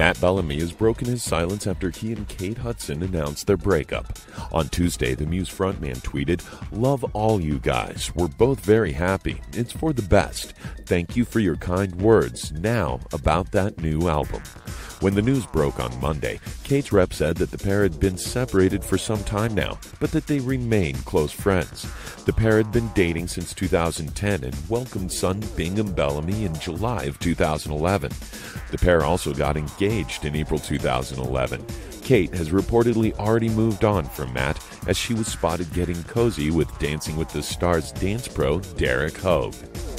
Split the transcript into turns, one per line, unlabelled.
Matt Bellamy has broken his silence after he and Kate Hudson announced their breakup. On Tuesday, the Muse frontman tweeted, Love all you guys. We're both very happy. It's for the best. Thank you for your kind words. Now, about that new album. When the news broke on Monday, Kate's rep said that the pair had been separated for some time now, but that they remained close friends. The pair had been dating since 2010 and welcomed son Bingham Bellamy in July of 2011. The pair also got engaged in April 2011. Kate has reportedly already moved on from Matt as she was spotted getting cozy with Dancing with the Stars dance pro Derek Hough.